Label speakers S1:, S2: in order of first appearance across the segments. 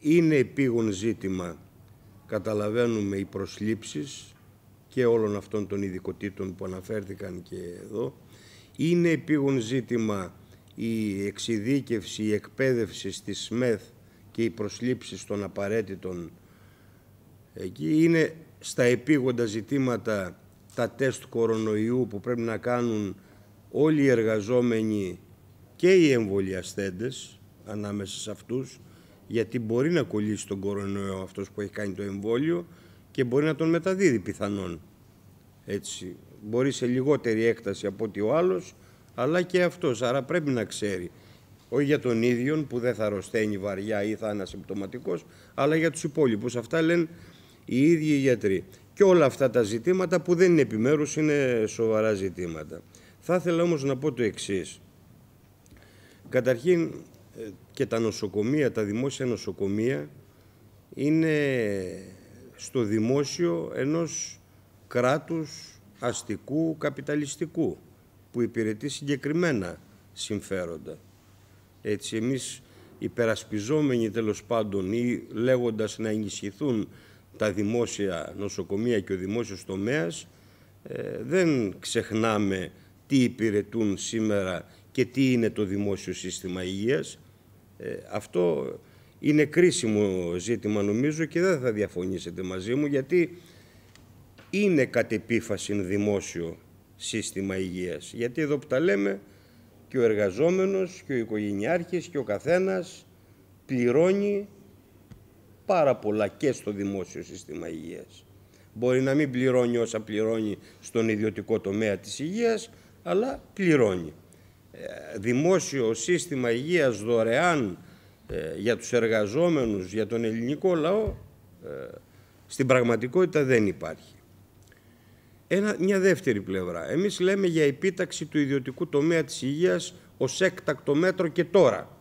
S1: Είναι επίγον ζήτημα, καταλαβαίνουμε, οι προσλήψεις και όλων αυτών των ειδικοτήτων που αναφέρθηκαν και εδώ. Είναι επίγον ζήτημα η εξειδίκευση, η εκπαίδευση στη ΣΜΕΘ και οι προσλήψεις των απαραίτητων εκεί. Είναι στα επίγοντα ζητήματα τα τεστ κορονοϊού που πρέπει να κάνουν όλοι οι εργαζόμενοι και οι εμβολιαστέντες ανάμεσα σε αυτούς γιατί μπορεί να κολλήσει τον κορονοϊό αυτός που έχει κάνει το εμβόλιο και μπορεί να τον μεταδίδει πιθανόν. Έτσι. Μπορεί σε λιγότερη έκταση από ότι ο άλλος, αλλά και αυτός. Άρα πρέπει να ξέρει. Όχι για τον ίδιο που δεν θα αρρωσταίνει βαριά ή θα είναι ασυμπτωματικός, αλλά για τους υπόλοιπους. Αυτά λένε οι ίδιοι οι γιατροί. Και όλα αυτά τα ζητήματα που δεν είναι επιμέρους είναι σοβαρά ζητήματα. Θα ήθελα όμως να πω το εξής. Καταρχήν ε, και τα νοσοκομεία, τα δημόσια νοσοκομεία είναι στο δημόσιο ενός κράτους αστικού καπιταλιστικού που υπηρετεί συγκεκριμένα συμφέροντα. Έτσι εμείς υπερασπιζόμενοι τέλος πάντων ή λέγοντας να ενισχυθούν τα δημόσια νοσοκομεία και ο δημόσιος τομέας ε, δεν ξεχνάμε τι υπηρετούν σήμερα και τι είναι το δημόσιο σύστημα υγείας. Ε, αυτό είναι κρίσιμο ζήτημα νομίζω και δεν θα διαφωνήσετε μαζί μου γιατί είναι κατ' επίφαση δημόσιο σύστημα υγείας. Γιατί εδώ που τα λέμε και ο εργαζόμενος και ο οικογενειάρχης και ο καθένας πληρώνει πάρα πολλά και στο δημόσιο σύστημα υγείας. Μπορεί να μην πληρώνει όσα πληρώνει στον ιδιωτικό τομέα της υγείας, αλλά πληρώνει. Ε, δημόσιο σύστημα υγείας δωρεάν ε, για τους εργαζόμενους, για τον ελληνικό λαό, ε, στην πραγματικότητα δεν υπάρχει. Ένα, μια δεύτερη πλευρά. Εμείς λέμε για επίταξη του ιδιωτικού τομέα της υγείας ως έκτακτο μέτρο και τώρα.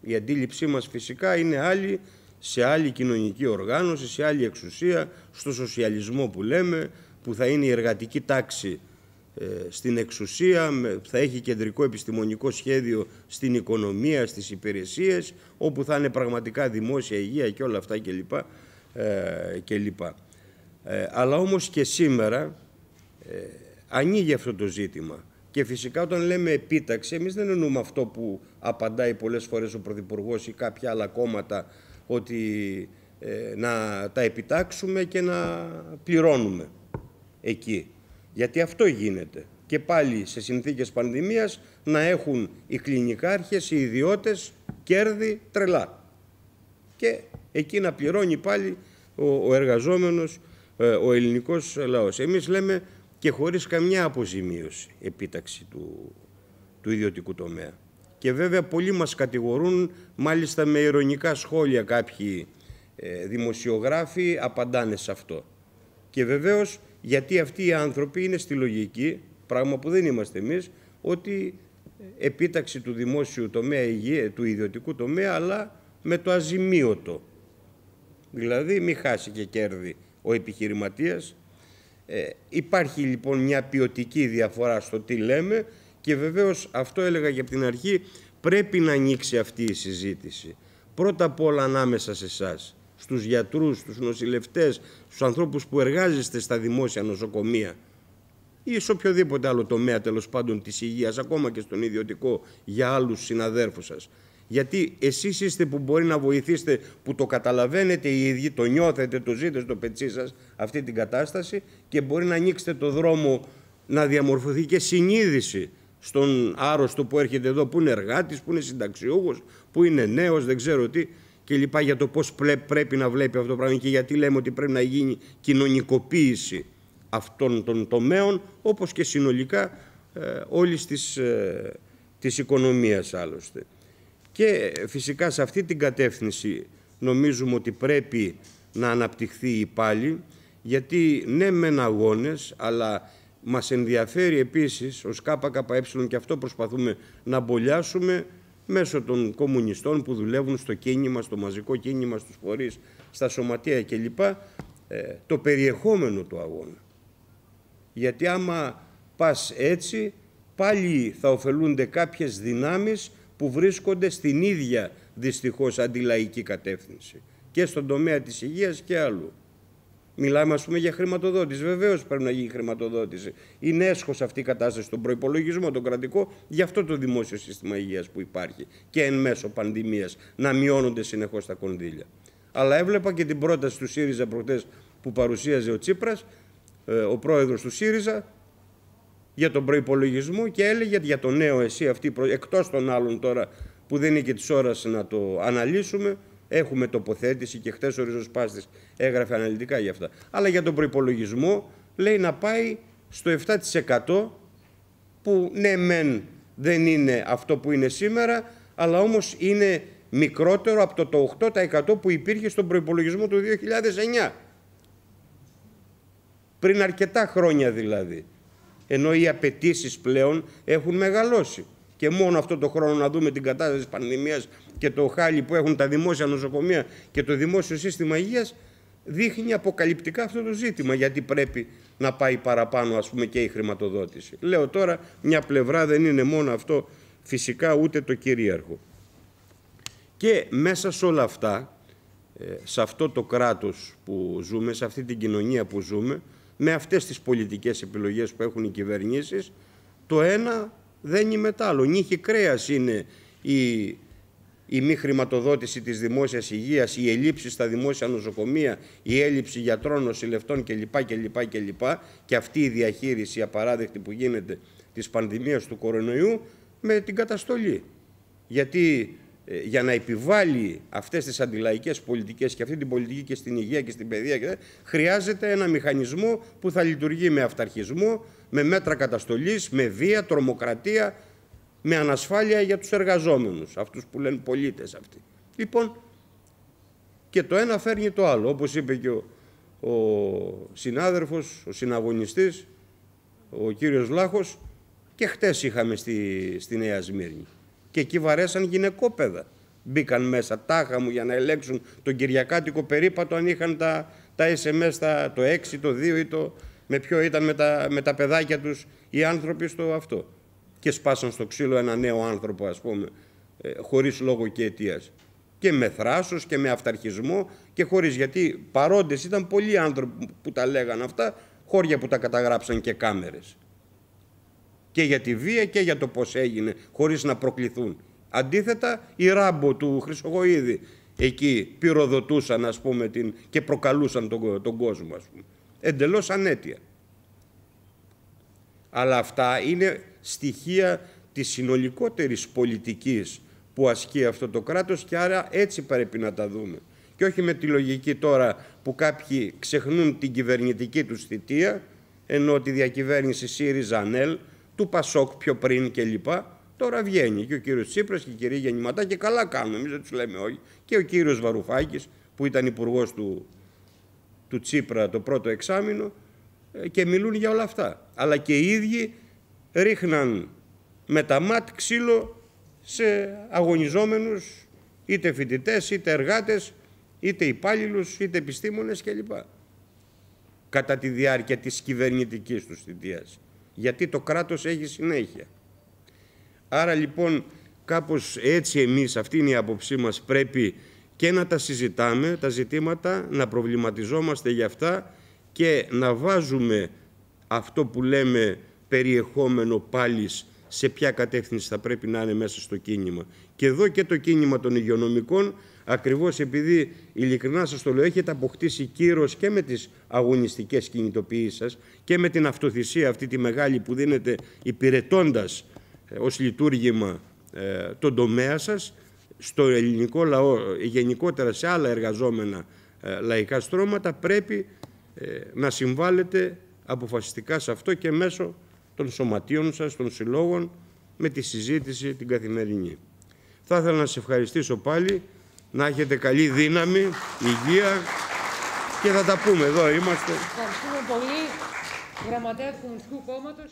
S1: Η αντίληψή μας φυσικά είναι άλλη σε άλλη κοινωνική οργάνωση, σε άλλη εξουσία, στο σοσιαλισμό που λέμε, που θα είναι η εργατική τάξη ε, στην εξουσία, θα έχει κεντρικό επιστημονικό σχέδιο στην οικονομία, στις υπηρεσίες, όπου θα είναι πραγματικά δημόσια υγεία και όλα αυτά κλπ. Ε, ε, αλλά όμως και σήμερα ε, ανοίγει αυτό το ζήτημα. Και φυσικά όταν λέμε επίταξη, εμείς δεν εννοούμε αυτό που απαντάει πολλές φορές ο Πρωθυπουργός ή κάποια άλλα κόμματα ότι ε, να τα επιτάξουμε και να πληρώνουμε εκεί. Γιατί αυτό γίνεται. Και πάλι σε συνθήκες πανδημίας να έχουν οι κλινικάρχες, οι ιδιώτες κέρδη τρελά. Και εκεί να πληρώνει πάλι ο, ο εργαζόμενος, ε, ο ελληνικός λαός. Εμείς λέμε και χωρίς καμιά αποζημίωση επίταξη του, του ιδιωτικού τομέα. Και βέβαια πολλοί μας κατηγορούν, μάλιστα με ηρωνικά σχόλια κάποιοι ε, δημοσιογράφοι απαντάνε σε αυτό. Και βεβαίως γιατί αυτοί οι άνθρωποι είναι στη λογική, πράγμα που δεν είμαστε εμείς, ότι επίταξη του δημόσιου τομέα υγεία, του ιδιωτικού τομέα, αλλά με το αζημίωτο. Δηλαδή μη χάσει και κέρδη ο επιχειρηματίας. Ε, υπάρχει λοιπόν μια ποιοτική διαφορά στο τι λέμε και βεβαίως αυτό έλεγα και από την αρχή, πρέπει να ανοίξει αυτή η συζήτηση. Πρώτα απ' όλα ανάμεσα σε εσάς, στους γιατρούς, στους νοσηλευτές, στους ανθρώπους που εργάζεστε στα δημόσια νοσοκομεία ή σε οποιοδήποτε άλλο τομέα τέλος πάντων της υγείας, ακόμα και στον ιδιωτικό για άλλους συναδέρφους σας. Γιατί εσείς είστε που μπορεί να βοηθήσετε, που το καταλαβαίνετε οι ίδιοι, το νιώθετε, το ζείτε στο πετσί σας αυτή την κατάσταση και μπορεί να ανοίξετε το δρόμο να διαμορφωθεί και συνείδηση στον άρρωστο που έρχεται εδώ, που είναι εργάτης, που είναι συνταξιούχος, που είναι νέος, δεν ξέρω τι και λοιπά για το πώς πρέπει να βλέπει αυτό το πράγμα και γιατί λέμε ότι πρέπει να γίνει κοινωνικοποίηση αυτών των τομέων όπως και συνολικά ε, όλης της, ε, της οικονομίας άλλωστε. Και φυσικά σε αυτή την κατεύθυνση νομίζουμε ότι πρέπει να αναπτυχθεί πάλι γιατί ναι μεν αγώνες αλλά μας ενδιαφέρει επίσης ως ΚΚΕ και αυτό προσπαθούμε να μπολιάσουμε μέσω των κομμουνιστών που δουλεύουν στο κίνημα, στο μαζικό κίνημα, στους φορείς, στα σωματεία κλπ. Ε, το περιεχόμενο του αγώνα. Γιατί άμα πας έτσι, πάλι θα ωφελούνται κάποιες δυνάμεις που βρίσκονται στην ίδια δυστυχώς αντιλαϊκή κατεύθυνση και στον τομέα της υγείας και αλλού. Μιλάμε, ας πούμε, για χρηματοδότηση. Βεβαίως πρέπει να γίνει χρηματοδότηση. Είναι έσχος αυτή η κατάσταση στον προπολογισμό, τον κρατικό, για αυτό το δημόσιο σύστημα υγείας που υπάρχει και εν μέσω πανδημίας να μειώνονται συνεχώς τα κονδύλια. Αλλά έβλεπα και την πρόταση του ΣΥΡΙΖΑ προχτές που παρουσίαζε ο Τσίπρας, ε, ο πρόεδρος του ΣΥΡΙΖΑ, για τον προπολογισμό και έλεγε για το νέο εσύ αυτή, εκτός των άλλων τώρα που δεν είναι και της ώρας να το αναλύσουμε, Έχουμε τοποθέτηση και χθες ο Ριζοσπάστης έγραφε αναλυτικά για αυτά. Αλλά για τον προπολογισμό λέει να πάει στο 7% που ναι μεν δεν είναι αυτό που είναι σήμερα, αλλά όμως είναι μικρότερο από το 8% που υπήρχε στον προϋπολογισμό του 2009. Πριν αρκετά χρόνια δηλαδή. Ενώ οι απαιτήσεις πλέον έχουν μεγαλώσει και μόνο αυτό το χρόνο να δούμε την κατάσταση της πανδημίας και το χάλι που έχουν τα δημόσια νοσοκομεία και το δημόσιο σύστημα υγείας δείχνει αποκαλυπτικά αυτό το ζήτημα γιατί πρέπει να πάει παραπάνω ας πούμε και η χρηματοδότηση. Λέω τώρα μια πλευρά δεν είναι μόνο αυτό φυσικά ούτε το κυρίαρχο. Και μέσα σε όλα αυτά, ε, σε αυτό το κράτος που ζούμε, σε αυτή την κοινωνία που ζούμε, με αυτές τις πολιτικές επιλογές που έχουν οι κυβερνήσεις, το ένα δεν είναι άλλο. Νύχη κρέας είναι η, η μη χρηματοδότηση της δημόσιας υγείας, η ελλείψη στα δημόσια νοσοκομεία, η έλλειψη γιατρών, νοσηλευτών κλπ. κλπ, κλπ. Και αυτή η διαχείριση απαράδεκτη που γίνεται της πανδημίας του κορονοϊού με την καταστολή. Γιατί ε, για να επιβάλλει αυτές τις αντιλαϊκές πολιτικές και αυτή την πολιτική και στην υγεία και στην παιδεία χρειάζεται ένα μηχανισμό που θα λειτουργεί με αυταρχισμό, με μέτρα καταστολής, με βία, τρομοκρατία, με ανασφάλεια για τους εργαζόμενους, αυτούς που λένε πολίτες αυτοί. Λοιπόν, και το ένα φέρνει το άλλο, όπως είπε και ο, ο συνάδελφος, ο συναγωνιστής, ο κύριος Λάχος, και χτες είχαμε στη, στη Νέα Σμύρνη. Και εκεί βαρέσαν γυναικόπαιδα. Μπήκαν μέσα τάχα μου για να ελέγξουν τον Κυριακάτικο περίπατο αν είχαν τα, τα SMS, τα, το 6, το 2 ή το, με ποιο ήταν με τα, με τα παιδάκια τους οι άνθρωποι στο αυτό. Και σπάσαν στο ξύλο ένα νέο άνθρωπο, ας πούμε, ε, χωρίς λόγο και αιτίας. Και με θράσος και με αυταρχισμό και χωρίς, γιατί παρόντες ήταν πολλοί άνθρωποι που τα λέγαν αυτά, χώρια που τα καταγράψαν και κάμερες. Και για τη βία και για το πώς έγινε, χωρίς να προκληθούν. Αντίθετα, η ράμπο του Χρυσογοίδη εκεί πυροδοτούσαν, ας πούμε, την, και προκαλούσαν τον, τον κόσμο, ας πούμε εντελώς ανέτεια. Αλλά αυτά είναι στοιχεία της συνολικότερης πολιτικής που ασκεί αυτό το κράτος και άρα έτσι πρέπει να τα δούμε. Και όχι με τη λογική τώρα που κάποιοι ξεχνούν την κυβερνητική τους θητεία, ενώ τη διακυβέρνηση ΣΥΡΙΖΑ ΑΝΕΛ, του ΠΑΣΟΚ πιο πριν κλπ. Τώρα βγαίνει και ο κύριος Τσίπρας και η κυρία Γεννηματά και καλά κάνουν, εμείς δεν τους λέμε όχι. Και ο κύριος Βαρουφάκης που ήταν υπουργός του του Τσίπρα το πρώτο εξάμεινο ε, και μιλούν για όλα αυτά. Αλλά και οι ίδιοι ρίχναν με τα ΜΑΤ ξύλο σε αγωνιζόμενους είτε φοιτητές, είτε εργάτες, είτε υπάλληλους, είτε επιστήμονες κλπ. Κατά τη διάρκεια της κυβερνητικής τους θητείας. Γιατί το κράτος έχει συνέχεια. Άρα λοιπόν κάπως έτσι εμείς, αυτή είναι η άποψή μας, πρέπει και να τα συζητάμε τα ζητήματα, να προβληματιζόμαστε για αυτά και να βάζουμε αυτό που λέμε περιεχόμενο πάλι σε ποια κατεύθυνση θα πρέπει να είναι μέσα στο κίνημα. Και εδώ και το κίνημα των υγειονομικών, ακριβώς επειδή ειλικρινά σας το λέω, έχετε αποκτήσει κύρος και με τις αγωνιστικές κινητοποιήσεις σας και με την αυτοθυσία αυτή τη μεγάλη που δίνετε υπηρετώντας ε, ως λειτουργήμα ε, τον τομέα σας, στο ελληνικό λαό, γενικότερα σε άλλα εργαζόμενα ε, λαϊκά στρώματα, πρέπει ε, να συμβάλλετε αποφασιστικά σε αυτό και μέσω των σωματείων σας, των συλλόγων, με τη συζήτηση την καθημερινή. Θα ήθελα να σας ευχαριστήσω πάλι, να έχετε καλή δύναμη, υγεία και θα τα πούμε. Εδώ είμαστε.
S2: Ευχαριστούμε πολύ. Γραμματέα του Κομμουνιστικού Κόμματος.